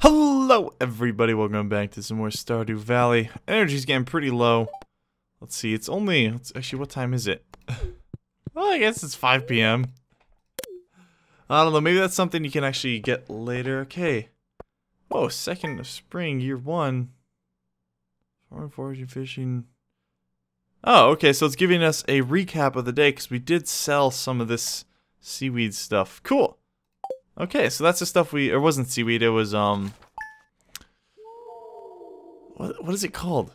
Hello, everybody. Welcome back to some more Stardew Valley. Energy's getting pretty low. Let's see. It's only... Let's, actually, what time is it? well, I guess it's 5 p.m. I don't know. Maybe that's something you can actually get later. Okay. Oh, second of spring, year one. Farming, foraging, fishing. Oh, okay. So it's giving us a recap of the day because we did sell some of this seaweed stuff. Cool. Okay, so that's the stuff we... It wasn't seaweed, it was, um... What, what is it called?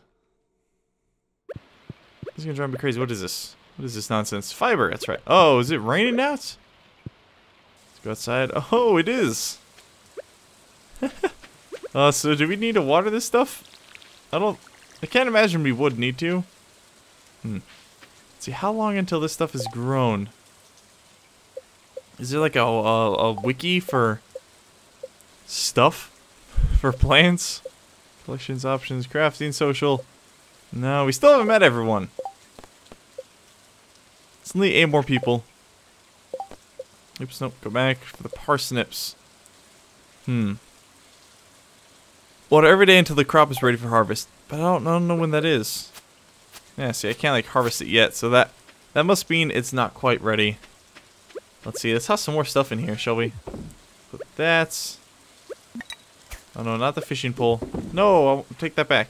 This is gonna drive me crazy. What is this? What is this nonsense? Fiber, that's right. Oh, is it raining now? Let's go outside. Oh, it is! uh, so do we need to water this stuff? I don't... I can't imagine we would need to. Hmm. Let's see, how long until this stuff is grown? Is there like a, a, a wiki for stuff? For plants? Collections, options, crafting, social. No, we still haven't met everyone. Let's only eight more people. Oops, nope, go back for the parsnips. Hmm. Water every day until the crop is ready for harvest. But I don't, I don't know when that is. Yeah, see, I can't like harvest it yet, so that that must mean it's not quite ready. Let's see, let's have some more stuff in here, shall we? Put that. Oh no, not the fishing pole. No, I'll take that back.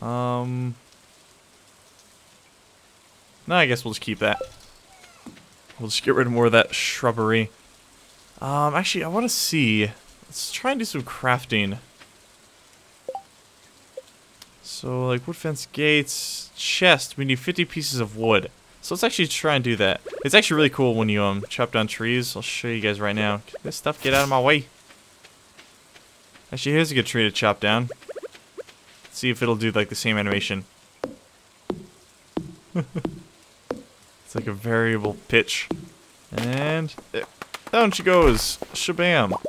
Um. No, I guess we'll just keep that. We'll just get rid of more of that shrubbery. Um, actually, I want to see. Let's try and do some crafting. So, like, wood fence gates, chest. We need 50 pieces of wood. So let's actually try and do that. It's actually really cool when you um chop down trees. I'll show you guys right now. This stuff get out of my way. Actually, here's a good tree to chop down. Let's see if it'll do like the same animation. it's like a variable pitch. And there, down she goes. Shabam.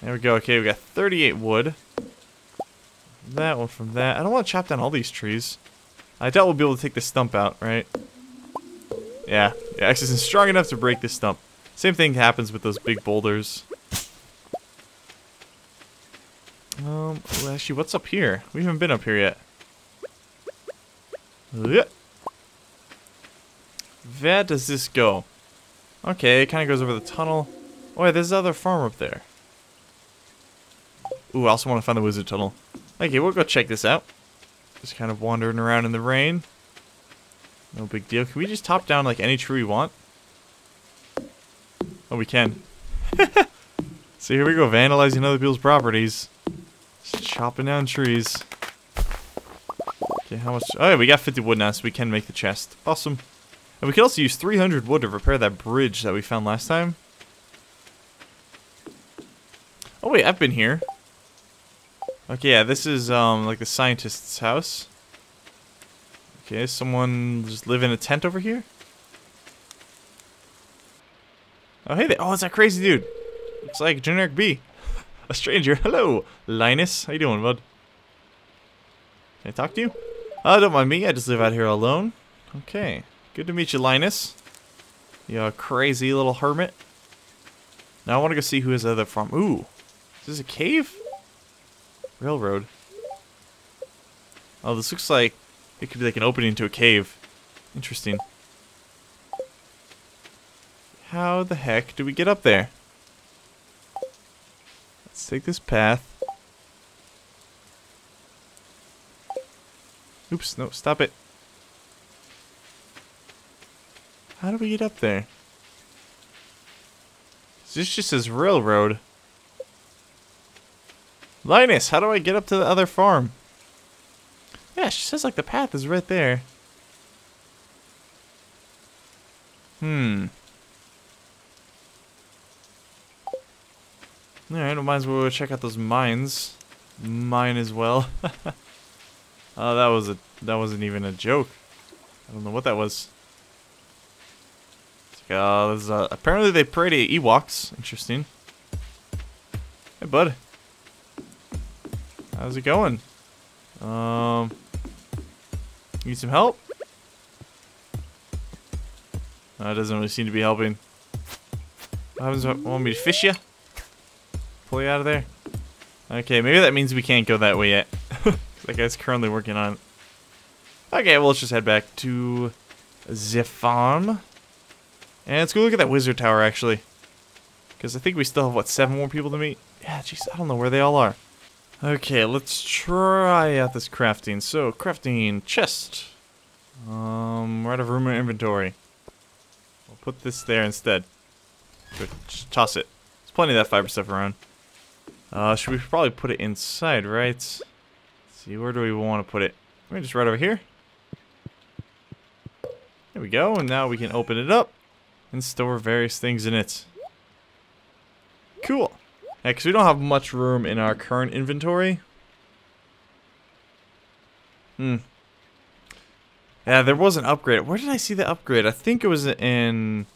There we go. Okay, we got 38 wood. That one from that. I don't want to chop down all these trees. I doubt we'll be able to take the stump out, right? Yeah, the axe isn't strong enough to break this stump. Same thing happens with those big boulders. Um, well, actually, what's up here? We haven't been up here yet. Where does this go? Okay, it kind of goes over the tunnel. Oh, yeah, there's another farm up there. Ooh, I also want to find the wizard tunnel. Okay, we'll go check this out. Just kind of wandering around in the rain. No big deal. Can we just top down like any tree we want? Oh, we can. so here we go, vandalizing other people's properties. Just chopping down trees. Okay, how much? Oh, yeah, we got 50 wood now, so we can make the chest. Awesome. And we can also use 300 wood to repair that bridge that we found last time. Oh, wait, I've been here. Okay, yeah, this is, um, like the scientist's house. Okay, someone just live in a tent over here? Oh, hey there. Oh, it's that crazy dude. Looks like generic B. A stranger. Hello, Linus. How you doing, bud? Can I talk to you? Oh, don't mind me. I just live out here alone. Okay. Good to meet you, Linus. You crazy little hermit. Now I want to go see who is other farm. Ooh. Is this a cave? Railroad. Oh, this looks like it could be like an opening to a cave. Interesting. How the heck do we get up there? Let's take this path. Oops, no, stop it. How do we get up there? This just says railroad. Linus, how do I get up to the other farm? Yeah, she says like the path is right there. Hmm. Alright, might as well check out those mines. Mine as well. oh, that was a that wasn't even a joke. I don't know what that was. Uh, uh, apparently they pray to Ewoks. Interesting. Hey, bud. How's it going? Um, need some help? It doesn't really seem to be helping. What happens? Want me to fish you? pull you out of there? Okay, maybe that means we can't go that way yet. that guy's currently working on. Okay, well, let's just head back to the farm. And let's go look at that wizard tower, actually. Because I think we still have, what, seven more people to meet? Yeah, jeez, I don't know where they all are. Okay, let's try out this crafting. So, crafting chest. Um, out of room in inventory. We'll put this there instead. Just toss it. There's plenty of that fiber stuff around. Uh, should we probably put it inside, right? Let's see, where do we want to put it? Maybe just right over here. There we go, and now we can open it up and store various things in it. Cool. Yeah, because we don't have much room in our current inventory. Hmm. Yeah, there was an upgrade. Where did I see the upgrade? I think it was in...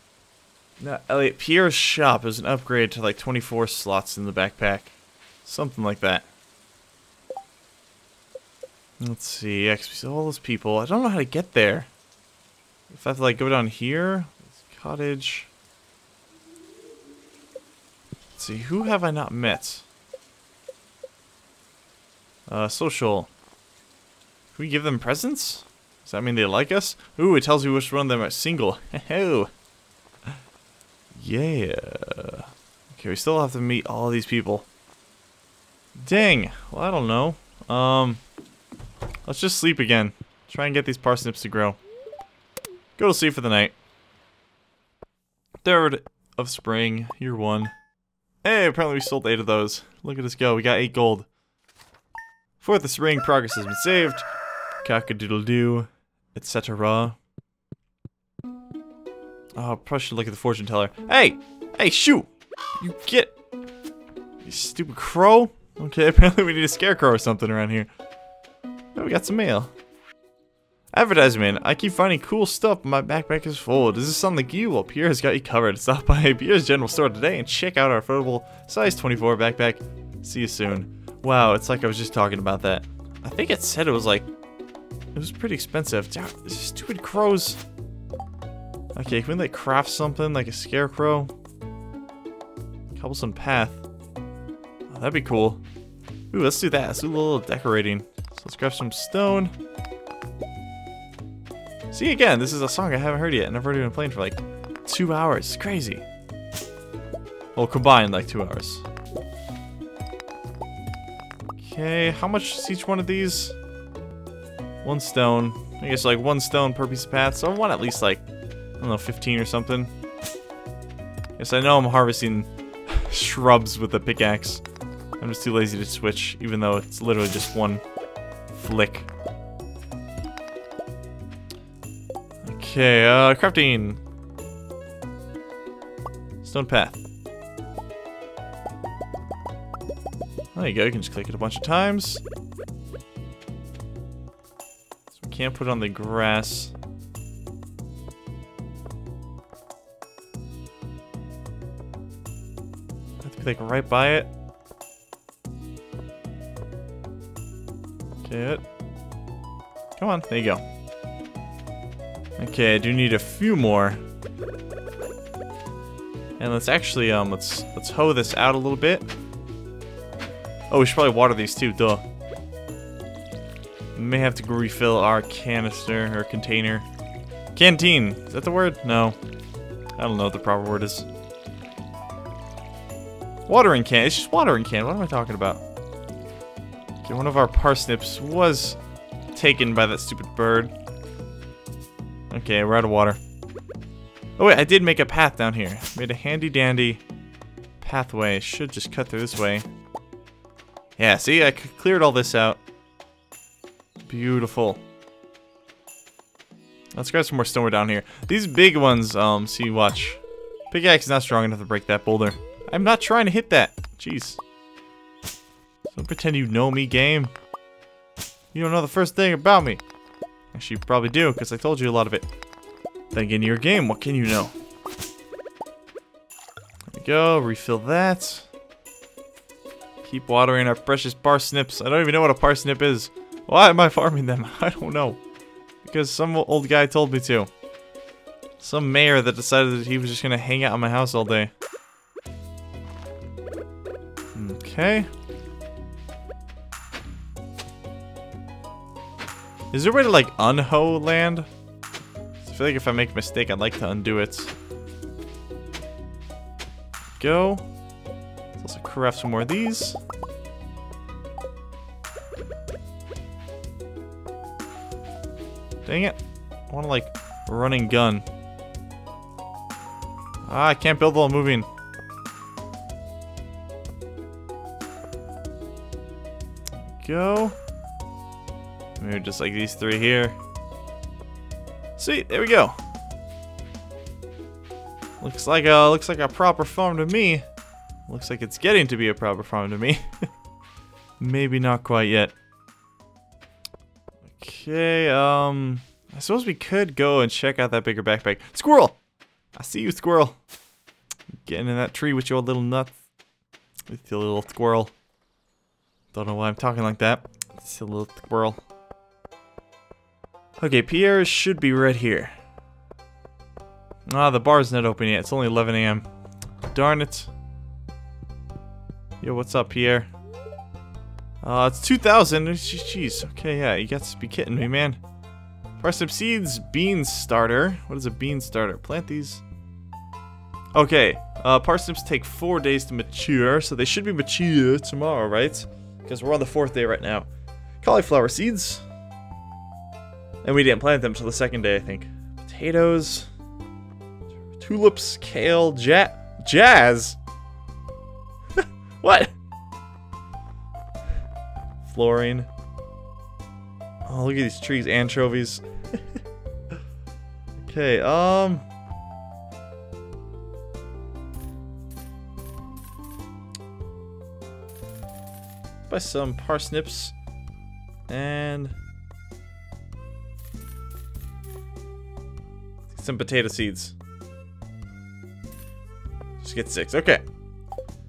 No, Elliot Pierre's shop. Was an upgrade to like 24 slots in the backpack. Something like that. Let's see. Yeah, see all those people. I don't know how to get there. If I have to like go down here. Cottage. See. Who have I not met? Uh, social. Can we give them presents? Does that mean they like us? Ooh, it tells me which one of them are single. Oh. yeah. Okay, we still have to meet all these people. Dang. Well, I don't know. Um, let's just sleep again. Try and get these parsnips to grow. Go to sleep for the night. Third of spring, year one. Hey, apparently we sold eight of those. Look at us go. We got eight gold. Fourth of spring, progress has been saved. Cock-a-doodle-doo etc. Oh, probably should look at the fortune teller. Hey! Hey, shoot! You get... You stupid crow? Okay, apparently we need a scarecrow or something around here. Oh, we got some mail. Advertisement. I keep finding cool stuff, but my backpack is full. Does this sound like you? Well, Pierre has got you covered. Stop by Pierre's General Store today and check out our affordable size 24 backpack. See you soon. Wow, it's like I was just talking about that. I think it said it was like it was pretty expensive. Damn, stupid crows. Okay, can we like craft something like a scarecrow? Cobblestone path. Oh, that'd be cool. Ooh, let's do that. Let's do a little decorating. So let's grab some stone. See, again, this is a song I haven't heard yet, and I've already been playing for like two hours. It's crazy. Well, combined, like two hours. Okay, how much is each one of these? One stone. I guess like one stone per piece of path, so I want at least like, I don't know, 15 or something. Yes, I know I'm harvesting shrubs with a pickaxe. I'm just too lazy to switch, even though it's literally just one flick. Okay, uh, crafting. Stone path. There you go, you can just click it a bunch of times. we Can't put it on the grass. have to be like right by it. Okay. Come on, there you go. Okay, I do need a few more. And let's actually um let's let's hoe this out a little bit. Oh, we should probably water these too, duh. We may have to refill our canister or container. Canteen! Is that the word? No. I don't know what the proper word is. Watering can. It's just watering can. What am I talking about? Okay, one of our parsnips was taken by that stupid bird. Okay, we're out of water. Oh wait, I did make a path down here. Made a handy dandy pathway. Should just cut through this way. Yeah, see, I cleared all this out. Beautiful. Let's grab some more stone down here. These big ones, um, see, watch. Pickaxe is not strong enough to break that boulder. I'm not trying to hit that. Jeez. Don't pretend you know me, game. You don't know the first thing about me. Actually, you probably do, because I told you a lot of it. Then again, your game, what can you know? There we go, refill that. Keep watering our precious parsnips. I don't even know what a parsnip is. Why am I farming them? I don't know. Because some old guy told me to. Some mayor that decided that he was just gonna hang out in my house all day. Okay. Is there a way to, like, unhoe land? I feel like if I make a mistake, I'd like to undo it. Go. Let's also craft some more of these. Dang it. I want to, like, running gun. Ah, I can't build while moving. Go. Maybe just like these three here. Sweet, there we go. Looks like a looks like a proper farm to me. Looks like it's getting to be a proper farm to me. Maybe not quite yet. Okay, um I suppose we could go and check out that bigger backpack. Squirrel! I see you, squirrel. Getting in that tree with your little nuts. With your little squirrel. Don't know why I'm talking like that. It's a little squirrel. Okay, Pierre should be right here. Ah, the bar's not open yet. It's only 11 a.m. Darn it. Yo, what's up, Pierre? Uh, it's 2,000. Jeez. Okay, yeah, you got to be kidding me, man. Parsnip seeds, bean starter. What is a bean starter? Plant these. Okay, uh, parsnips take four days to mature, so they should be mature tomorrow, right? Because we're on the fourth day right now. Cauliflower seeds. And we didn't plant them till the second day, I think. Potatoes. Tulips, kale, ja jazz. what? Flooring. Oh, look at these trees. Anchovies. okay, um... Buy some parsnips. And... Some potato seeds. Just get six. Okay.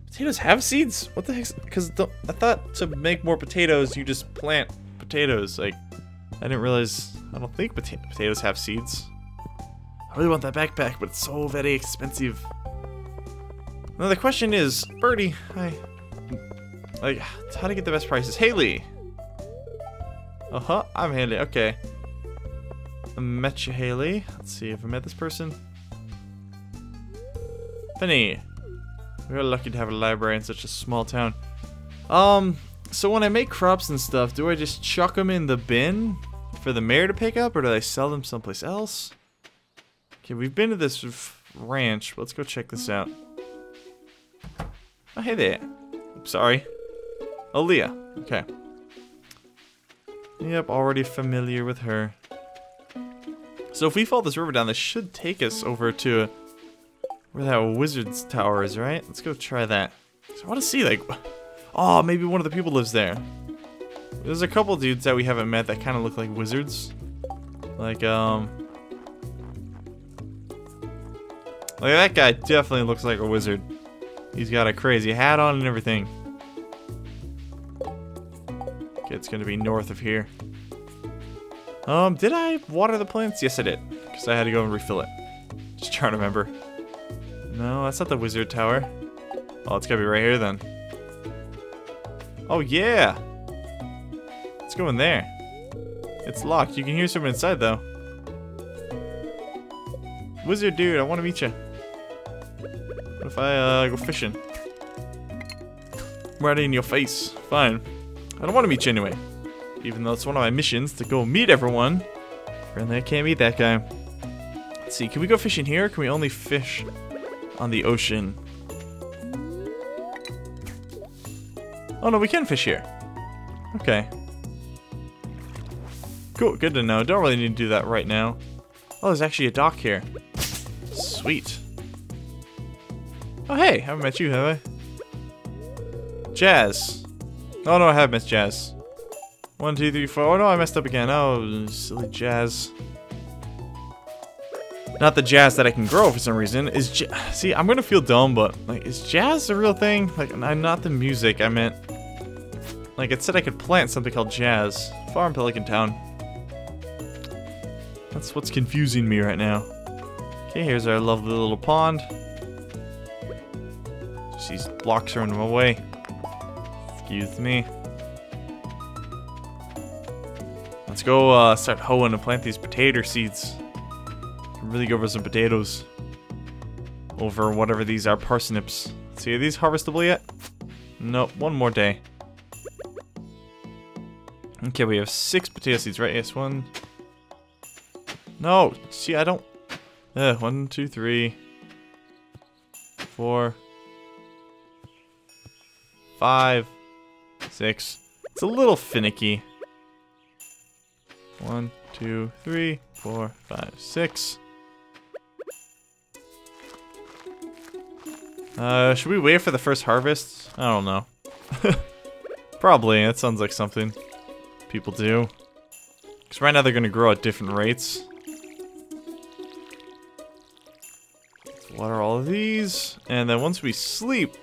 Potatoes have seeds? What the heck? Because I thought to make more potatoes, you just plant potatoes. Like, I didn't realize, I don't think pota potatoes have seeds. I really want that backpack, but it's so very expensive. Now the question is, Birdie, hi. Like, how to get the best prices? Haley! Uh-huh, I'm Haley, okay. I met you, Haley. Let's see if I met this person. Penny. We're lucky to have a library in such a small town. Um, so when I make crops and stuff, do I just chuck them in the bin for the mayor to pick up, or do I sell them someplace else? Okay, we've been to this ranch. Let's go check this out. Oh, hey there. Sorry. Leah. Okay. Yep, already familiar with her. So if we fall this river down, this should take us over to where that wizard's tower is, right? Let's go try that. So I want to see, like... Oh, maybe one of the people lives there. There's a couple dudes that we haven't met that kind of look like wizards. Like, um... Like, that guy definitely looks like a wizard. He's got a crazy hat on and everything. Okay, it's gonna be north of here. Um, did I water the plants? Yes, I did. Because I had to go and refill it. Just trying to remember. No, that's not the wizard tower. Oh, it's gotta be right here then. Oh, yeah! Let's go in there. It's locked. You can hear someone inside, though. Wizard dude, I want to meet you. What if I uh, go fishing? Right in your face. Fine. I don't want to meet you anyway. Even though it's one of my missions to go meet everyone. Apparently I can't meet that guy. Let's see, can we go fishing here? can we only fish on the ocean? Oh no, we can fish here. Okay. Cool, good to know. Don't really need to do that right now. Oh, there's actually a dock here. Sweet. Oh hey, I haven't met you, have I? Jazz. Oh no, I have met Jazz. One, two, three, four. Oh no, I messed up again. Oh, silly Jazz. Not the jazz that I can grow for some reason. Is see, I'm gonna feel dumb, but like, is jazz a real thing? Like, I'm not the music. I meant, like, it said I could plant something called jazz. Farm Pelican Town. That's what's confusing me right now. Okay, here's our lovely little pond. Just these blocks are in my way. Excuse me. Let's go uh, start hoeing and plant these potato seeds. Really go for some potatoes. Over whatever these are, parsnips. See, are these harvestable yet? Nope, one more day. Okay, we have six potato seeds, right? Yes, one. No, see, I don't. Uh, one, two, three, four, five, six. It's a little finicky. One, two, three, four, five, six. Uh, should we wait for the first harvest? I don't know. Probably, that sounds like something people do. Because right now they're going to grow at different rates. water all of these. And then once we sleep,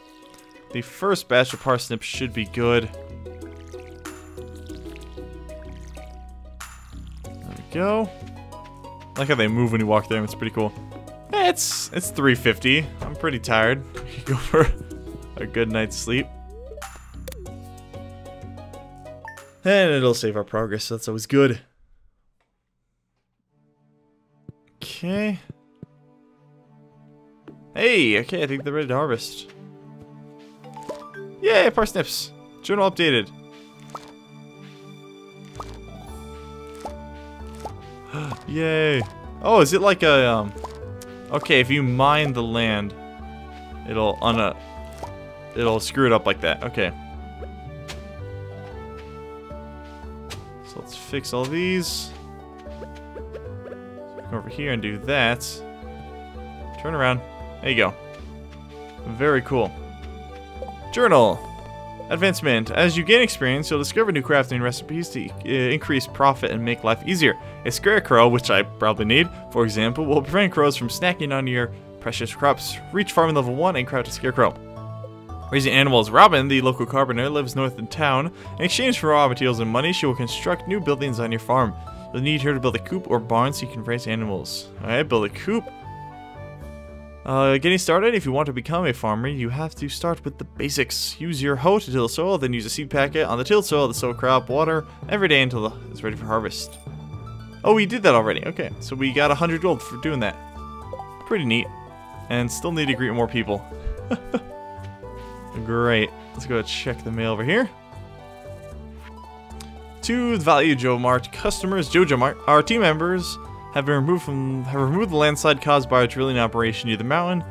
the first batch of parsnips should be good. Go. I like how they move when you walk there, it's pretty cool. Eh, it's it's 350. I'm pretty tired. Go for a good night's sleep. And it'll save our progress, so that's always good. Okay. Hey, okay, I think they're ready to harvest. Yay, parsnips! Journal updated. Yay. Oh, is it like a, um... Okay, if you mine the land, it'll on a... It'll screw it up like that. Okay. So let's fix all these. Come over here and do that. Turn around. There you go. Very cool. Journal. Advancement. As you gain experience, you'll discover new crafting recipes to uh, increase profit and make life easier. A scarecrow, which I probably need, for example, will prevent crows from snacking on your precious crops. Reach farming level 1 and craft a scarecrow. Raising animals. Robin, the local carpenter, lives north in town. In exchange for raw materials and money, she will construct new buildings on your farm. You'll need her to build a coop or barn so you can raise animals. Alright, build a coop. Uh, getting started, if you want to become a farmer, you have to start with the basics. Use your hoe to till the soil, then use a seed packet on the tilled soil to sow crop water every day until it's ready for harvest. Oh, we did that already. Okay, so we got 100 gold for doing that. Pretty neat. And still need to greet more people. Great. Let's go check the mail over here. To the Value JojaMart customers, JojaMart, our team members have been removed from have removed the landslide caused by a drilling operation near the mountain.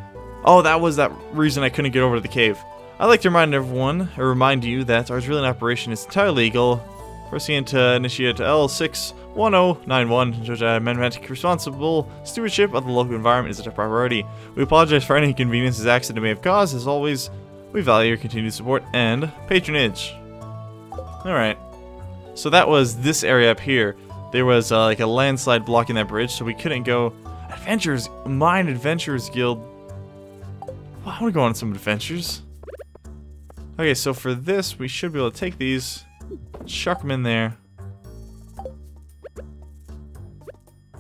Oh, that was that reason I couldn't get over to the cave. I'd like to remind everyone, or remind you that our drilling operation is entirely legal. Proceeding to initiate L61091 Joja Amendment responsible stewardship of the local environment is a priority. We apologize for any inconvenience this accident may have caused. As always, we value your continued support and patronage. Alright. So that was this area up here there was uh, like a landslide blocking that bridge, so we couldn't go. Adventures, Mine Adventurers Guild. Well, I want to go on some adventures. Okay, so for this, we should be able to take these, chuck them in there.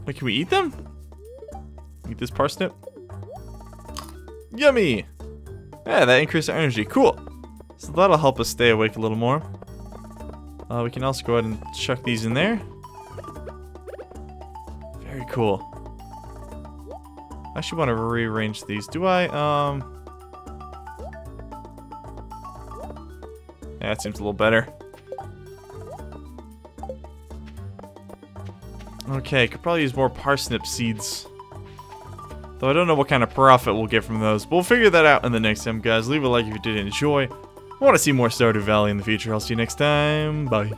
Wait, can we eat them? Eat this parsnip? Yummy! Yeah, that increased our energy. Cool. So that'll help us stay awake a little more. Uh, we can also go ahead and chuck these in there. Cool. I should want to rearrange these. Do I? Um. Yeah, that seems a little better. Okay, could probably use more parsnip seeds. Though I don't know what kind of profit we'll get from those. But we'll figure that out in the next time, guys. Leave a like if you did enjoy. I want to see more Stardew Valley in the future. I'll see you next time. Bye.